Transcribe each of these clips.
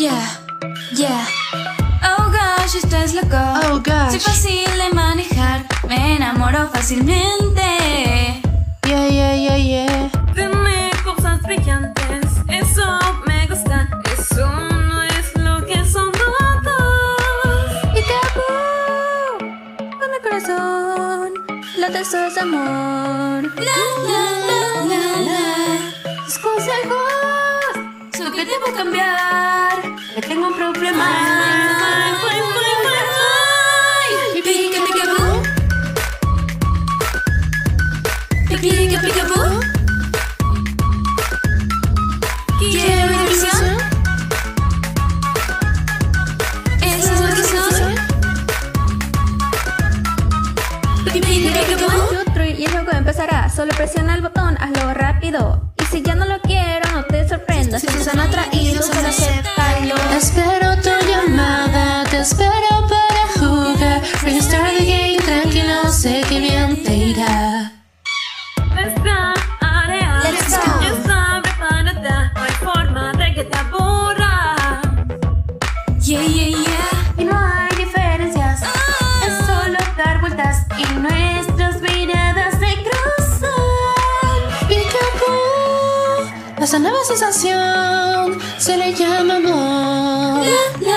Yeah, yeah. Oh gosh, estás loco. Oh gosh. Soy fácil de manejar, me enamoro fácilmente. Yeah, yeah, yeah, yeah. Dime cosas brillantes, eso me gusta. Eso no es lo que son todos. Y te amo con el corazón. Late sos amor. La, la, la, la, la. Tus consejos son que debo cambiar. Que tengo un problema. Solo presiona el botón, hazlo rápido. Y si ya no lo quiero, no te sorprendas. Si te sé que bien te irá. Esta área Let's go. ya está preparada. No hay forma de que te aburra. Yeah, yeah, yeah. Y no hay diferencias. Es solo dar vueltas y nuestras miradas se cruzan. Peekaboo, esa nueva sensación se le llama amor. La, la,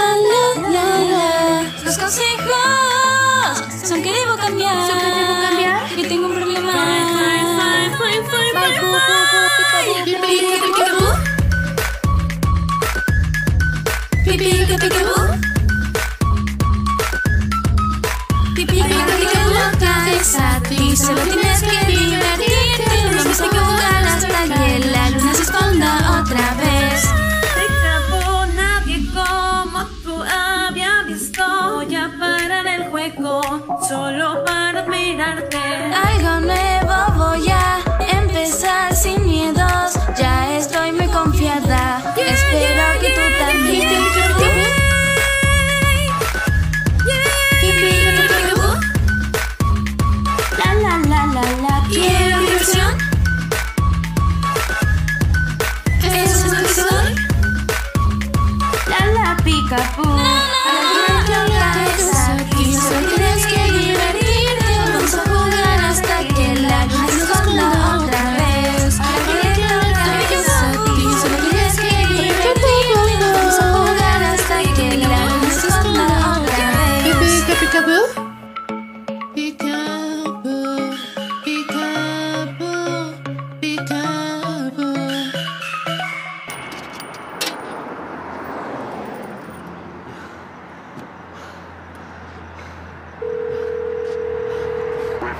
ti, solo tienes que divertirte. Vamos a jugar hasta que la luna se esconda otra vez. Se acabó, nadie como tú había visto. Voy a parar el juego solo para admirarte. Algo nuevo la,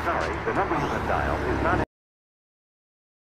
sorry, the number you have dialed is not